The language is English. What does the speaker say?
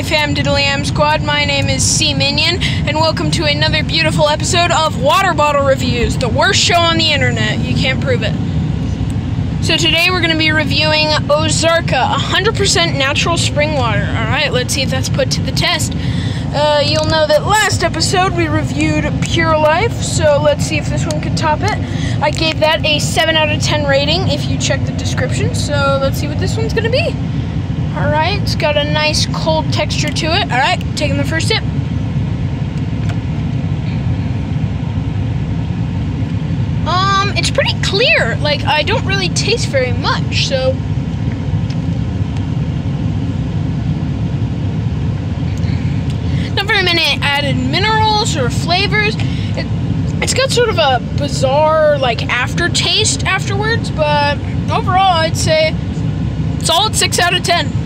my fam diddly am squad. My name is C Minion, and welcome to another beautiful episode of Water Bottle Reviews, the worst show on the internet. You can't prove it. So today we're going to be reviewing Ozarka, 100% natural spring water. All right, let's see if that's put to the test. Uh, you'll know that last episode we reviewed Pure Life, so let's see if this one could top it. I gave that a 7 out of 10 rating if you check the description, so let's see what this one's going to be. Alright, it's got a nice cold texture to it. Alright, taking the first sip. Um, it's pretty clear. Like, I don't really taste very much, so... Not very many added minerals or flavors. It, it's got sort of a bizarre, like, aftertaste afterwards, but overall, I'd say solid 6 out of 10.